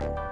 Bye.